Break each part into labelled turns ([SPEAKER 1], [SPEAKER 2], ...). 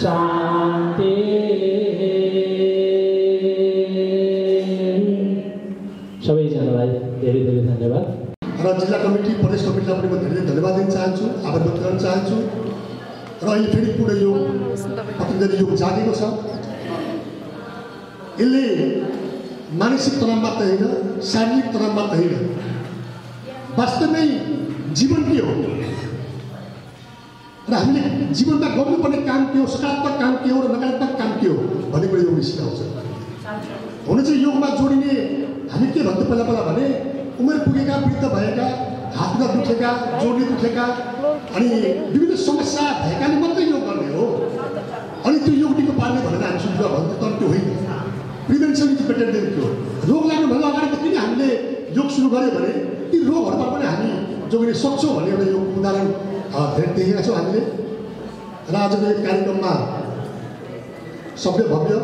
[SPEAKER 1] शान्ति सबैजनालाई धेरै धेरै धन्यवाद।
[SPEAKER 2] र जिल्ला कमिटी प्रदेश कमिटीलाई पनि म धेरै धन्यवाद दिन चाहन्छु आभार व्यक्त गर्न चाहन्छु। र अहिले फेरि पुनः यो पतञ्जलि योग जागेको छ। यसले मानसिक तनाव मात्र होइन शारीरिक तनाव मात्र होइन। वास्तवमै जीवन के हो। र हामीले जीवनमा गर्नुपर्ने काम के हो सकारात्मक काम के हो र नकारात्मक काम के हो भन्ने कुरा योगले सिकाउँछ हुन चाहिँ योगमा जोडिने हामी के भन्थ्यौँ पहिला पहिला भने उमेर पुगेका वृद्ध भएका हात खुट्टा दुखेका जोड्ने दुखेका अनि विभिन्न समस्या भएकाले मात्रै योग गर्ने हो अनि त्यो योग निको पार्ने भनेर हामी सुन्छु भन्थ्यौँ तर त्यो होइन prevention is better than cure रोग लाग्नुभन्दा अगाडि किन हामीले योग सुरु गऱ्यो भने ती रोगहरूमा पनि हामी जोगिन सक्छौँ भन्ने एउटा योग उदाहरण धेरै देखेका छौँ हामीले र आजको यो कार्यक्रममा सभ्य भव्य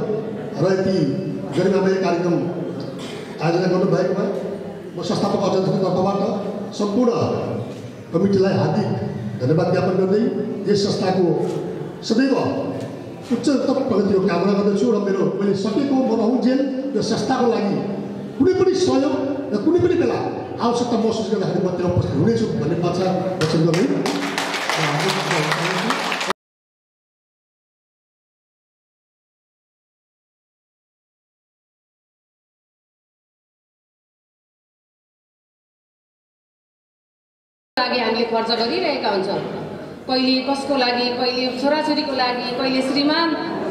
[SPEAKER 2] र यति गरिमामय कार्यक्रम आयोजना गर्नुभएकोमा म संस्थापक अध्यक्षको तर्फबाट सम्पूर्ण कमिटीलाई हार्दिक धन्यवाद ज्ञापन गर्दै यस संस्थाको सदैव उच्चतम प्रगतिको कामना गर्दछु र मेरो मैले सकेको म रहन्जेल यो संस्थाको लागि कुनै पनि सहयोग र कुनै पनि बेला आवश्यकता महसुस गर्दाखेरि म उपस्थित हुनेछु भन्ने बाचा धन्यवाद चाहन्छु।
[SPEAKER 3] लागि हामीले खर्च गरिरहेका हुन्छौँ कहिले कसको लागि कहिले छोराछोरीको लागि कहिले श्रीमान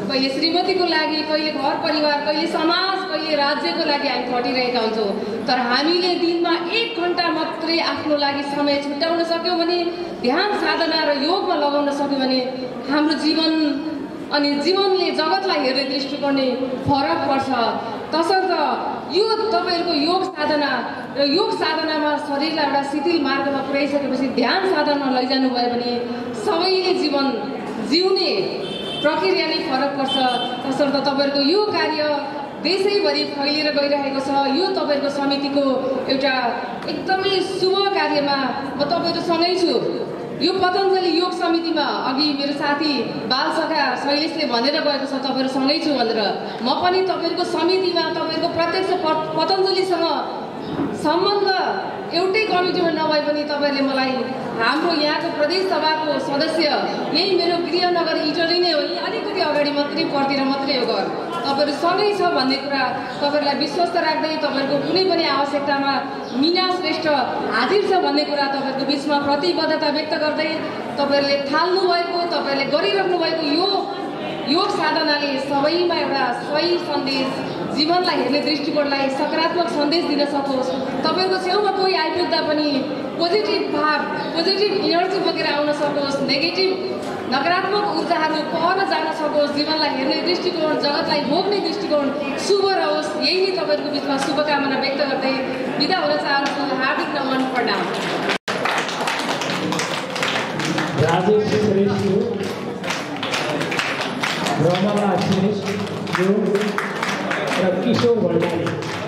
[SPEAKER 3] कहिले श्रीमतीको लागि कहिले घर परिवार कहिले समाज कहिले राज्यको लागि हामी खटिरहेका हुन्छौँ। तर हामीले दिनमा एक घन्टा मात्रै आफ्नो लागि समय छुट्याउन सक्यौँ भने ध्यान साधना र योगमा लगाउन सक्यौँ भने हाम्रो जीवन अनि जीवनले जगतलाई हेर्ने दृष्टिकोण नै फरक पर्छ। तसर्थ यो तपाईँहरूको योग साधना र योग साधनामा शरीरलाई एउटा शिथिल मार्गमा पुर्याइसकेपछि ध्यान साधनामा लैजानु भयो भने सबैले जीवन जिउने प्रक्रिया नै फरक पर्छ। तसर्थ तपाईँहरूको यो कार्य देशैभरि फैलिएर गइरहेको छ। यो तपाईँहरूको समितिको एउटा एकदमै शुभ कार्यमा म तपाईँहरूसँगै छु। यो पतञ्जलि योग समितिमा अघि मेरो साथी बालसखा शैलेशले भनेर गएको छ तपाईँहरूसँगै छु भनेर। म पनि तपाईँहरूको समितिमा तपाईँहरूको प्रत्यक्ष पत पतञ्जलिसँग सम्बन्ध एउटै कमिटीमा नभए पनि तपाईँहरूले मलाई हाम्रो यहाँको प्रदेश सभाको सदस्य यही मेरो गृहनगर इटली नै हो। यहीँ अलिकति अगाडि मात्रै पर्तिर मात्रै हो घर। तपाईँहरू सँगै छ भन्ने कुरा तपाईँहरूलाई विश्वस्त राख्दै तपाईँहरूको कुनै पनि आवश्यकतामा मिना श्रेष्ठ हाजिर छ भन्ने कुरा तपाईँहरूको बिचमा प्रतिबद्धता व्यक्त गर्दै तपाईँहरूले थाल्नु भएको तपाईँहरूले गरिराख्नु भएको यो योग साधनाले सबैमा एउटा सही सन्देश जीवनलाई हेर्ने दृष्टिकोणलाई सकारात्मक सन्देश दिन सकोस्। तपाईँहरूको छेउमा कोही आइपुग्दा पनि पोजिटिभ भाव पोजिटिभ इनर्जी बोकेर आउन सकोस् नेगेटिभ नकारात्मक ऊर्जाहरू पर जान सकोस् जीवनलाई हेर्ने दृष्टिकोण जगतलाई भोग्ने दृष्टिकोण शुभ रहोस्। यही नै तपाईँहरूको बिचमा शुभकामना व्यक्त गर्दै बिदा हुन चाहन्छु। हार्दिक नमन प्रणाम।
[SPEAKER 4] राजेश श्रेष्ठ रमला श्रेष्ठ र किशोर भण्डारी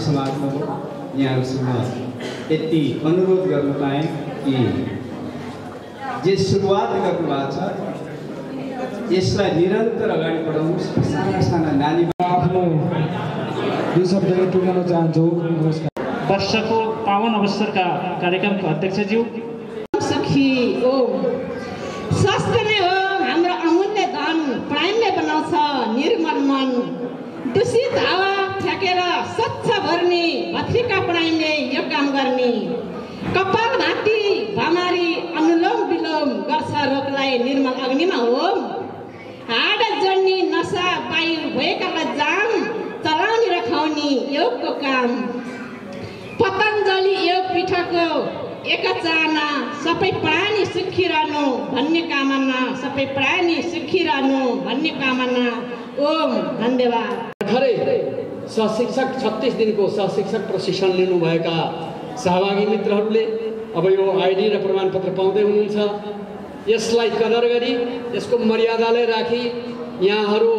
[SPEAKER 5] समात्नुभयो यहाँहरूसँग यति अनुरोध गर्न पाएँ कि जे सुरुवात गर्नुभएको छ यसलाई निरन्तर अगाडि बढाउनुहोस्। साना साना नानी
[SPEAKER 6] आफ्नो दुई शब्दले टुङ्गाउन चाहन्छु। नमस्कार।
[SPEAKER 7] वर्षको पावन अवसरका कार्यक्रमको अध्यक्षज्यू।
[SPEAKER 8] सखी ओम। स्वास्थ्य नै हो हाम्रो अमूल्य धन प्राणले बनाउँछ निर्मल मन। दूषित हावा फ्याँकेर स्वच्छ भर्ने भत्रिका पढाइने यो काम गर्ने कपाल भाती भमारी अनुलोम विलोम गर्छ रोगलाई निर्मल अग्निमा हो हाड जड्ने नसा वायु भएकालाई जाम चलाउने र खुवाउने योगको काम. पतञ्जलि योग पीठको एक सबै प्राणी सुखिरहनु भन्ने कामना सबै प्राणी सुखिरहनु भन्ने कामना। ओम धन्यवाद।
[SPEAKER 9] सहशिक्षक छत्तिस दिनको सहशिक्षक प्रशिक्षण लिनुभएका सहभागी मित्रहरूले अब यो आइडी र प्रमाणपत्र पाउँदै हुनुहुन्छ। यसलाई कदर गरी यसको मर्यादालाई राखी यहाँहरू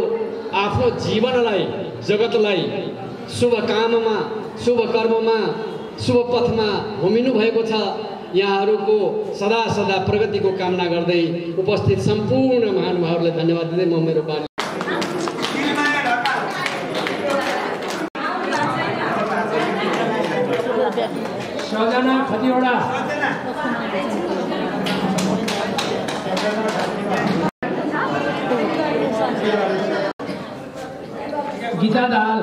[SPEAKER 9] आफ्नो जीवनलाई जगतलाई शुभ काममा शुभ कर्ममा शुभ पथमा होमिनु भएको छ। यहाँहरूको सदा सदा प्रगतिको कामना गर्दै उपस्थित सम्पूर्ण महानुभावहरूलाई धन्यवाद दिँदै म मेरो बानी
[SPEAKER 4] एउटा। गीता दाल।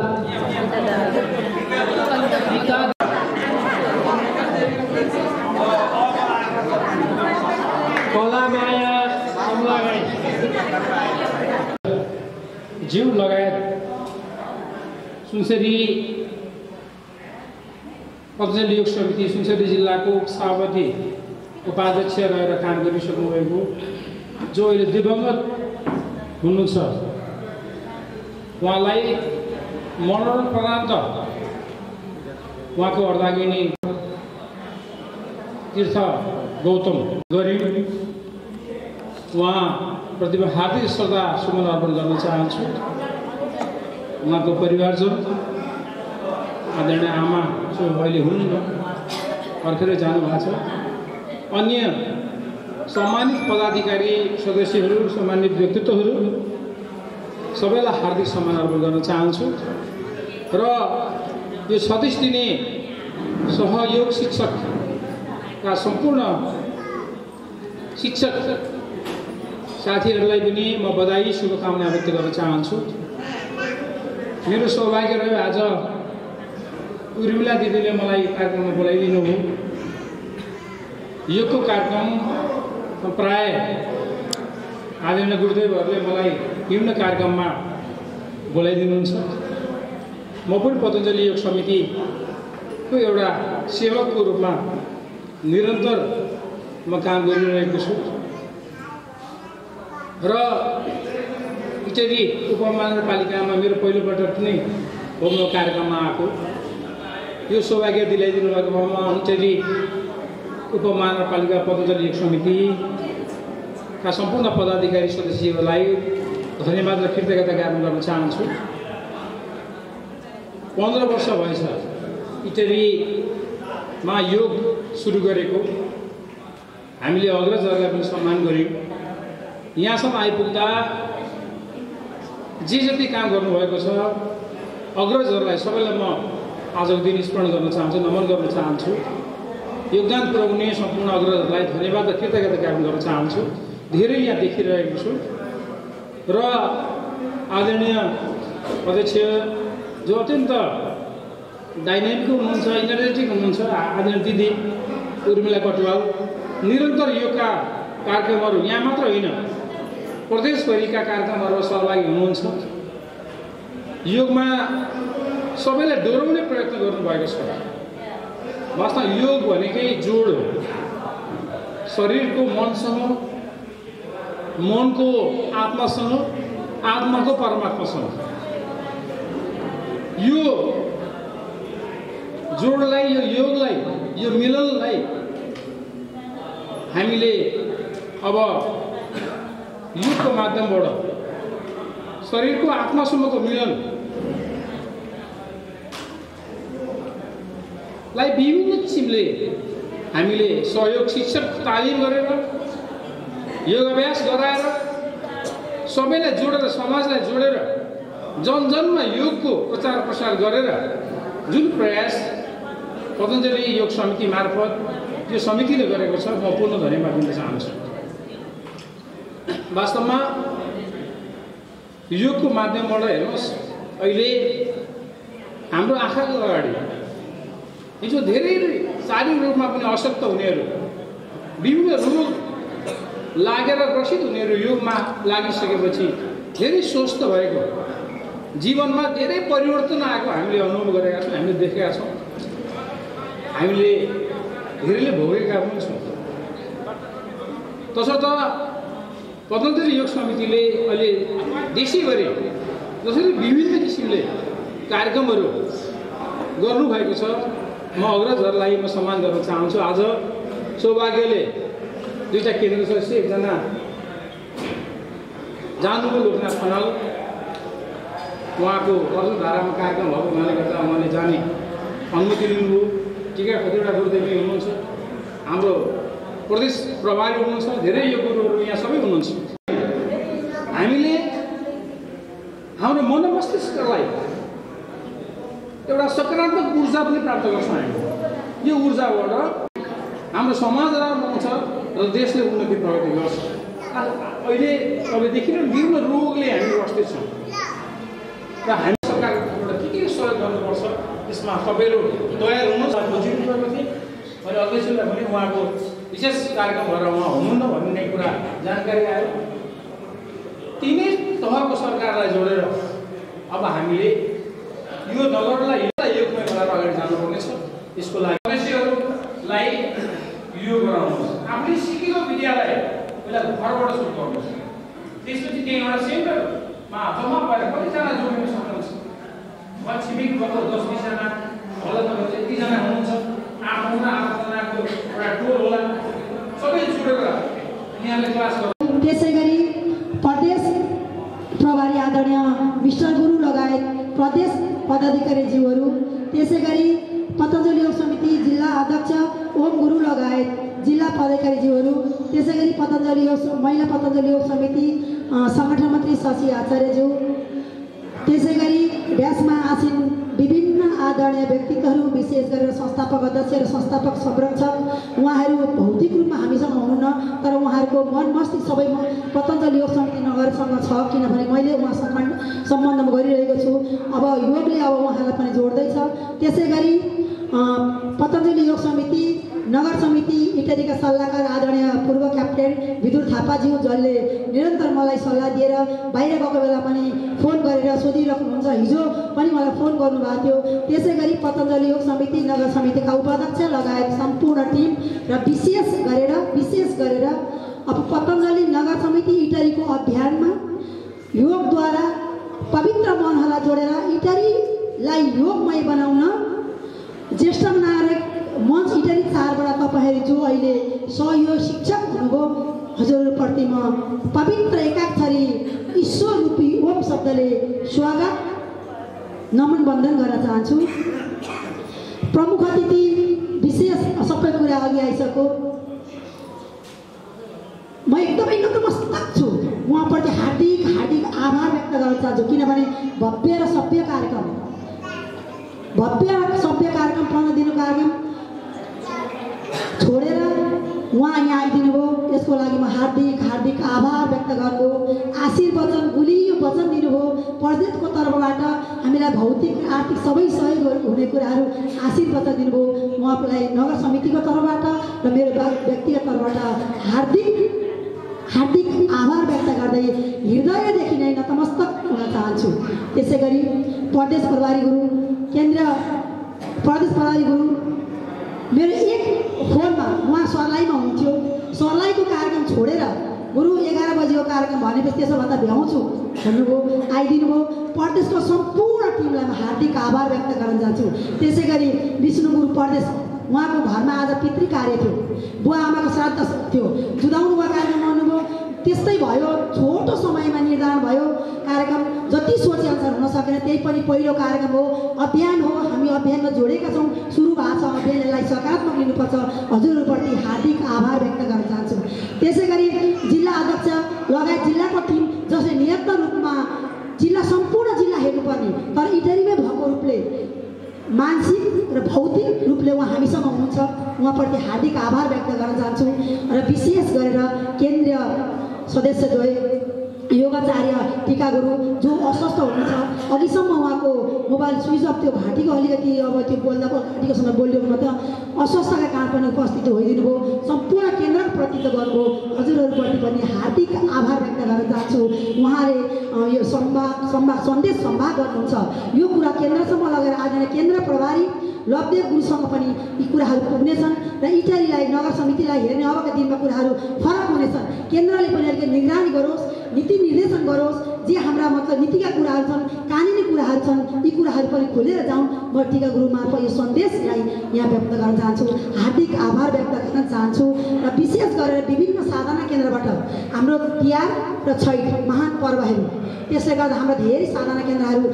[SPEAKER 4] गीता
[SPEAKER 1] कला माया लगायत जिउ लगायत। सुनसरी पतञ्जलि योग समिति सुनसरी जिल्लाको सभापति उपाध्यक्ष रहेर काम गरिसक्नु भएको जो अहिले दिवंगत हुनुहुन्छ। उहाँलाई मनोरम प्रदान त उहाँको अर्धाङ्गिनी तीर्थ गौतम गरी उहाँ प्रतिमा हार्दिक श्रद्धा सुमन अर्पण गर्न चाहन्छु। उहाँको परिवारजन आदरणीय आमा जो अहिले हुनुहुन्न भर्खरै जानुभएको छ। अन्य सम्मानित पदाधिकारी सदस्यहरू सम्मानित व्यक्तित्वहरू सबैलाई हार्दिक सम्मान अर्पण गर्न चाहन्छु। र यो सतीश दिने सहयोग शिक्षकका सम्पूर्ण शिक्षक साथीहरूलाई पनि म बधाई शुभकामना व्यक्त गर्न चाहन्छु। मेरो सौभाग्य रह्यो आज उर्मिला दिदीले मलाई कार्यक्रममा बोलाइदिनु हो योगको कार्यक्रम प्राय आदरणीय गुरुदेवहरूले मलाई विभिन्न कार्यक्रममा बोलाइदिनुहुन्छ म पनि पतञ्जलि योग समितिको एउटा सेवकको रूपमा निरन्तर म काम गरिरहेको छु। र इत्यादि उपमहानगरपालिकामा मेरो पहिलोपटक नै हो कार्यक्रममा आएको। यो सौभाग्य दिलाइदिनु भएको म इत्यादि उपमहानगरपालिका योग समितिका सम्पूर्ण पदाधिकारी सदस्यहरूलाई धन्यवाद र कृतज्ञता ज्ञापन गर्न चाहन्छु। पन्ध्र वर्ष भएछ इत्यादिमा योग सुरु गरेको। हामीले अग्रजहरूलाई पनि सम्मान गऱ्यौँ। यहाँसम्म आइपुग्दा जे जति काम गर्नुभएको छ अग्रजहरूलाई सबैलाई म आजको दिन स्मरण गर्न चाहन्छु नमन गर्न चाहन्छु। योगदान पुर्याउने सम्पूर्ण अग्रजहरूलाई धन्यवाद र कृतज्ञता ज्ञापन गर्न चाहन्छु। धेरै यहाँ देखिरहेको छु। र आदरणीय अध्यक्ष जो अत्यन्त डाइनामिक हुनुहुन्छ इनर्जेटिक हुनुहुन्छ आदरणीय दिदी उर्मिला कटुवाल निरन्तर योगका कार्यक्रमहरू यहाँ मात्र होइन प्रदेशभरिका कार्यक्रमहरूमा सहभागी हुनुहुन्छ। योगमा सबैलाई डोराउने प्रयत्न गर्नुभएको छ। वास्तवमा योग भनेकै जोड हो। शरीरको मनसँग मनको आत्मासँग आत्माको परमात्मासँग। यो जोडलाई यो योगलाई यो मिलनलाई हामीले अब युगको माध्यमबाट शरीरको आत्मासम्मको मिलन लाई विभिन्न किसिमले हामीले सहयोग शिक्षक तालिम गरेर योगाभ्यास गराएर सबैलाई जोडेर समाजलाई जोडेर जन जनमा योगको प्रचार प्रसार गरेर जुन प्रयास पतञ्जलि योग समिति मार्फत यो समितिले गरेको छ म पूर्ण धन्यवाद दिन चाहन्छु। वास्तवमा योगको माध्यमबाट हेर्नुहोस् अहिले हाम्रो आँखाको अगाडि हिजो धेरै शारीरिक रूपमा पनि अशक्त हुनेहरू विभिन्न रोग लागेर ग्रसित हुनेहरू योगमा लागिसकेपछि धेरै स्वस्थ भएको जीवनमा धेरै परिवर्तन आएको हामीले अनुभव गरेका छौँ हामीले देखेका छौँ। हामीले धेरैले भोगेका पनि छौँ। तसर्थ पतञ्जलि योग समितिले अहिले देशी गरी जसरी विभिन्न किसिमले कार्यक्रमहरू गर्नुभएको छ। म अग्रजहरूलाई म सम्मान गर्न चाहन्छु। आज सौभाग्यले दुईवटा केन्द्र सदस्य एकजना जानुभयो लोकनाथ खनाल। उहाँको धारामा कार्यक्रम भएको हुनाले गर्दा उहाँले जाने अनुमति लिनुभयो। टिका कतिवटा गुरुदेवी हुनुहुन्छ। हाम्रो प्रदेश प्रभारी हुनुहुन्छ धेरै यो गुरुहरू यहाँ सबै हुनुहुन्छ। हामीले हाम्रो मन मस्तिष्कलाई एउटा सकारात्मक ऊर्जा पनि प्राप्त गर्छौँ हामी यो ऊर्जाबाट हाम्रो समाज राम्रो हुन्छ र देशले उन्नति प्रगति गर्छ। अहिले तपाईँ देखिनु विभिन्न रोगले हामी ग्रस्तित छौँ। र हामी सरकारबाट के के सहयोग गर्नुपर्छ त्यसमा तपाईँहरू तयार हुनुहोस् बुझिनु थिएँ। मैले अध्यक्षलाई पनि उहाँको विशेष कार्यक्रम भएर उहाँ हुनुहुन्न भन्ने कुरा जानकारी आयो। तिनै
[SPEAKER 10] तहको सरकारलाई जोडेर अब हामीले यो नगरलाई योगमय बनाएर अगाडि जानुपर्ने छ। यसको लागि सदस्यहरूलाई यो गराउनुहोस्। आफूले सिकेको विद्यालय पहिला घरबाट सुरु गर्नुहोस्। त्यसपछि त्यही एउटा सेन्टरमा जम्मा भएर कतिजना जोडिन सक्नुहुन्छ। छिमेक भएको दस बिसजना होला तपाईँहरू यतिजना हुनुहुन्छ आठ नौजना आठजनाको एउटा टोल होला सबै जोडेर यहाँले क्लास गर्नु
[SPEAKER 11] त्यसै गरी प्रदेश प्रभारी आदरणीय मिस्टर गुरु लगायत प्रदेश पदाधिकारीज्यूहरू त्यसै गरी पतञ्जलि योग समिति जिल्ला अध्यक्ष ओम गुरु लगायत जिल्ला पदाधिकारीज्यूहरू त्यसै गरी पतञ्जलि योग महिला पतञ्जलि योग समिति सङ्गठन मन्त्री शशि आचार्यज्यू त्यसै गरी व्यासमा आसीन विभिन्न आदरणीय व्यक्तित्वहरू विशेष गरेर संस्थापक अध्यक्ष र संस्थापक संरक्षक उहाँहरू भौतिक रूपमा हामीसँग हुनुहुन्न तर उहाँहरूको मन मस्तिष्क सबै म पतञ्जलि योग समिति नगरसँग छ किनभने मैले उहाँसँग सम्बन्धमा गरिरहेको छु। अब योगले अब उहाँलाई पनि जोड्दैछ। त्यसै गरी पतञ्जलि योग समिति नगर समिति इत्यादिका सल्लाहकार आदरणीय पूर्व क्याप्टेन विदुर थापाज्यू जसले निरन्तर मलाई सल्लाह दिएर बाहिर गएको बेला पनि फोन गरेर सोधिराख्नुहुन्छ। हिजो पनि मलाई फोन गर्नुभएको थियो। त्यसै गरी पतञ्जलि योग समिति नगर समितिका उपाध्यक्ष लगायत सम्पूर्ण टिम र विशेष गरेर विशेष गरेर अब पतञ्जलि नगर समिति इटरीको अभियानमा योगद्वारा पवित्र मनहरूलाई जोडेर इटरीलाई योगमय बनाउन ज्येष्ठ नागरिक मञ्च इटरी चारबाट तपाईँहरू जो अहिले सहयोग शिक्षक हुनुभयो हजुरप्रति म पवित्र एकाक्षरी ईश्वर रूपी ओम शब्दले स्वागत नमन वन्दन गर्न चाहन्छु। प्रमुख अतिथि विशेष सबै कुरा अघि आइसक्यो। एकदमै नतमस्तक छु उहाँप्रति हार्दिक हार्दिक आभार व्यक्त गर्न चाहन्छु किनभने भव्य र सभ्य कार्यक्रम भव्य र सभ्य कार्यक्रम पन्ध्र दिनको कार्यक्रम छोडेर उहाँ यहाँ आइदिनु भयो यसको लागि म हार्दिक हार्दिक आभार व्यक्त गर्नु आशीर्वचन गुलियो वचन दिनुभयो प्रदेशको तर्फबाट हामीलाई भौतिक आर्थिक सबै सहयोग हुने कुराहरू आशीर्वचन दिनुभयो उहाँलाई नगर समितिको तर्फबाट र मेरो व्य- व्यक्तिगत तर्फबाट हार्दिक हार्दिक आभार व्यक्त गर्दै हृदयदेखि नै नतमस्तक हुन चाहन्छु त्यसै गरी प्रदेश प्रभारी गुरु केन्द्र प्रदेश प्रभारी गुरु मेरो एक फोनमा उहाँ सर्लाईमा हुन्थ्यो सर्लाईको कार्यक्रम छोडेर गुरु एघार बजीको कार्यक्रम भनेपछि त्यसो भन्दा भ्याउँछु भन्नुभयो आइदिनु भयो प्रदेशको सम्पूर्ण टिमलाई म हार्दिक आभार व्यक्त गर्न चाहन्छु त्यसै गरी विष्णु गुरु प्रदेश उहाँको घरमा आज पितृ कार्य थियो। बुवा आमाको श्राद्ध थियो। जुदाउनु भयो कार्यक्रम गर्नुभयो त्यस्तै भयो। छोटो समयमा निर्धारण भयो। कार्यक्रम जति सोचेअनुसार हुन सकेन त्यही पनि पहिलो कार्यक्रम हो। अभियान हो। हामी अभियानमा जोडेका छौँ। सुरु भएको छ। अभियान यसलाई सकारात्मक लिनुपर्छ। हजुरहरूप्रति उहाँप्रति हार्दिक आभार व्यक्त गर्न चाहन्छु र विशेष गरेर केन्द्रीय सदस्यद्वय योगाचार्य टिका गुरु जो अस्वस्थ हुनुहुन्छ अघिसम्म उहाँको मोबाइल स्विच अफ थियो घाँटीको अलिकति अब त्यो बोल्दा घाँटीको समय बोल्यो भने त अस्वस्थका कारण पनि उपस्थित होइदिनु भयो। सम्पूर्ण केन्द्रको प्रतिनिधित्व गर्नुभयो। हजुरहरूप्रति पनि हार्दिक आभार व्यक्त गर्न चाहन्छु। उहाँले यो सम्वाद सम्वाद सन्देश सम्वाद गर्नुहुन्छ। यो कुरा केन्द्रसम्म लगेर आज केन्द्र प्रभारी लभदेव गुरुसँग पनि यी कुराहरू पुग्नेछन् र इटालीलाई नगर समितिलाई हेर्ने अबका दिनमा कुराहरू फरक हुनेछन्। केन्द्रले पनि अलिकति निगरानी गरोस् नीति निर्देशन गरोस् जे हाम्रा मतलब नीतिका कुराहरू छन् कानुनी कुराहरू छन् यी कुराहरू पनि खोलेर जाउँ। म टिका गुरु मार्फत यो सन्देशलाई यहाँ व्यक्त गर्न चाहन्छु। हार्दिक आभार व्यक्त गर्न चाहन्छु र विशेष गरेर विभिन्न साधना केन्द्रबाट हाम्रो तिहार र छैठ महान पर्वहरू। त्यसले गर्दा हाम्रा धेरै साधना केन्द्रहरू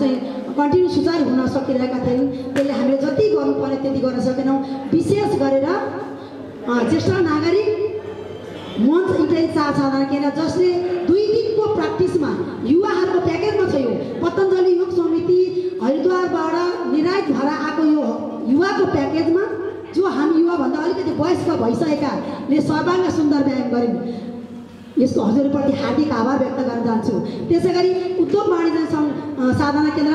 [SPEAKER 11] चाहिँ कन्टिन्यू सुचारू हुन सकिरहेका थिएनन् त्यसले हामीले जति गर्नुपर्ने त्यति गर्न सकेनौँ। विशेष गरेर ज्येष्ठ नागरिक मञ्च चार साधना केन्द्र जसले दुई दिनको प्र्याक्टिसमा युवाहरूको प्याकेजमा छ यो। पतञ्जलि योग समिति हरिद्वारबाट निर्णायत भएर आएको यो युवाको प्याकेजमा जो हामी युवाभन्दा अलिकति वयस्क भइसकेकाले सर्वाङ्ग सुन्दर व्यायाम गऱ्यौँ यसको हजुरप्रति हार्दिक आभार व्यक्त गर्न चाहन्छु। त्यसै गरी उद्योग वाणिज्य साधना केन्द्र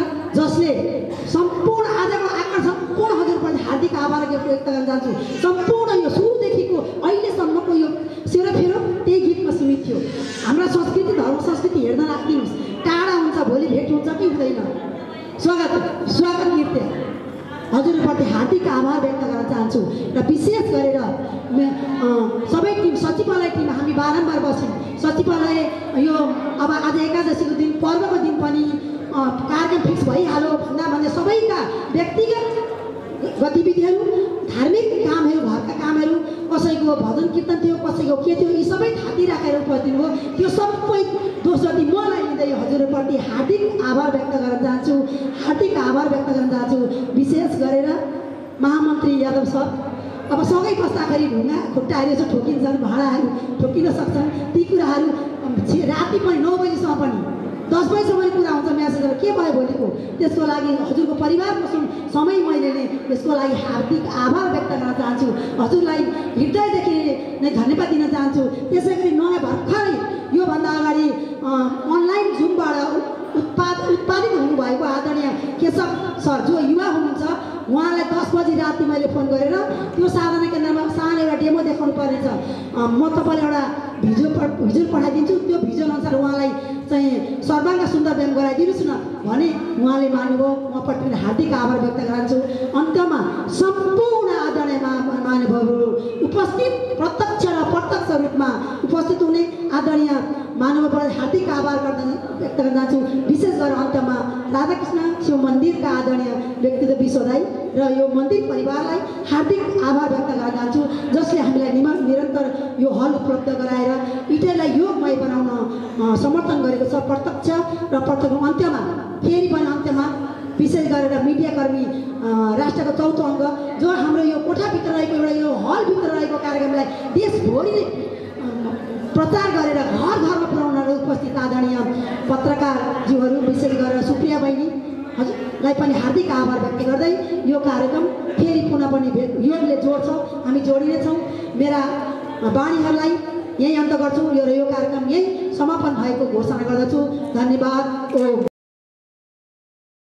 [SPEAKER 11] जसले सम्पूर्ण आजको आकार सम्पूर्ण हजुरप्रति हार्दिक आभार व्यक्त गर्न चाहन्छु सम्पूर्ण यो सुरुदेखिको अहिलेसम्मको यो सेरोफेरो त्यही गीतमा सीमित थियो हाम्रा संस्कृति धर्म संस्कृति हेर्न राखिदिनुहोस् टाढा हुन्छ भोलि भेट हुन्छ कि हुँदैन स्वागत स्वागत नृत्य हजुरप्रति हार्दिक आभार व्यक्त गर्न चाहन्छु र विशेष गरेर सबै टिम सचिवालय टिम हामी बारम्बार बस्यौँ सचिवालय यो अब आज एकादशीको दिन पर्वको दिन पनि कार्यक्रम फिक्स भइहाल्यो भन्दा भन्दा सबैका व्यक्तिगत गतिविधिहरू धार्मिक कामहरू घरका कामहरू कसैको भजन कीर्तन थियो कसैको के थियो यी सबै थाती राखेर उपस्थित हो। त्यो सबै दोस्रोटी मलाई लिँदै हजुरप्रति हार्दिक आभार व्यक्त गर्न चाहन्छु। हार्दिक आभार व्यक्त गर्न चाहन्छु। विशेष गरेर महामन्त्री यादव सर अब सँगै बस्दाखेरि ढुङ्गा खुट्टाहरू यसो ठोकिन्छन् भाँडाहरू ठोकिन सक्छन्। ती कुराहरू राति पनि नौ बजीसम्म पनि दस बजीसम्म कुरा हुन्छ म्यासेजहरू के भयो भोलिको त्यसको लागि हजुरको परिवारको सम- समय मैले नै यसको लागि हार्दिक आभार व्यक्त गर्न चाहन्छु। हजुरलाई हृदयदेखि नै धन्यवाद दिन चाहन्छु। त्यसै गरी नयाँ भर्खरै योभन्दा अगाडि अनलाइन जुमबाट उत्पाद उत्पादित हुनुभएको आदरणीय केशव सर जो युवा हुनुहुन्छ उहाँलाई दस बजी राति मैले फोन गरेर त्यो साधना केन्द्रमा सानो एउटा डेमो देखाउनु पर्नेछ। म तपाईँलाई एउटा भिडियो प भिजुअल पठाइदिन्छु। त्यो भिजुअल अनुसार उहाँलाई चाहिँ सर्वाङ्ग सुन्दर व्यायाम गराइदिनुहोस् न। भने उहाँले मान्नुभयो म पट्टि हार्दिक आभार व्यक्त गराउँछु। अन्त्यमा सम्पूर्ण आदरणीय मा महानुभावहरू उपस्थित प्रत्यक्ष र प्रत्यक्ष रूपमा उपस्थित हुने आदरणीय महानुभावलाई हार्दिक आभार गर्न व्यक्त गर्न चाहन्छु विशेष गरेर अन्त्यमा राधाकृष्ण शिव मन्दिरका आदरणीय व्यक्तित्व विश्वदाई र यो मन्दिर परिवारलाई हार्दिक आभार व्यक्त गर्न चाहन्छु जसले हामीलाई निम निरन्तर यो हल उपलब्ध गराएर इटरलाई योगमय बनाउन समर्थन गरेको छ। प्रत्यक्ष र प्रत्यक्ष अन्त्यमा फेरि पनि अन्त्यमा विशेष गरेर मिडियाकर्मी राष्ट्रको चौथो अङ्ग जो हाम्रो यो कोठाभित्र रहेको एउटा यो हलभित्र रहेको कार्यक्रमलाई देशभरि प्रचार गरेर घर घरमा पुर्याउन उपस्थित आदरणीय पत्रकारज्यूहरू विशेष गरेर सुप्रिया बहिनी हजुरलाई पनि हार्दिक आभार व्यक्त गर्दै यो कार्यक्रम फेरि पुनः पनि योगले जोड्छौँ हामी जोडिनेछौँ। मेरा बाणीहरूलाई यहीँ अन्त गर्छु यो यो कार्यक्रम यहीँ समापन भएको घोषणा गर्दछु। धन्यवाद ओ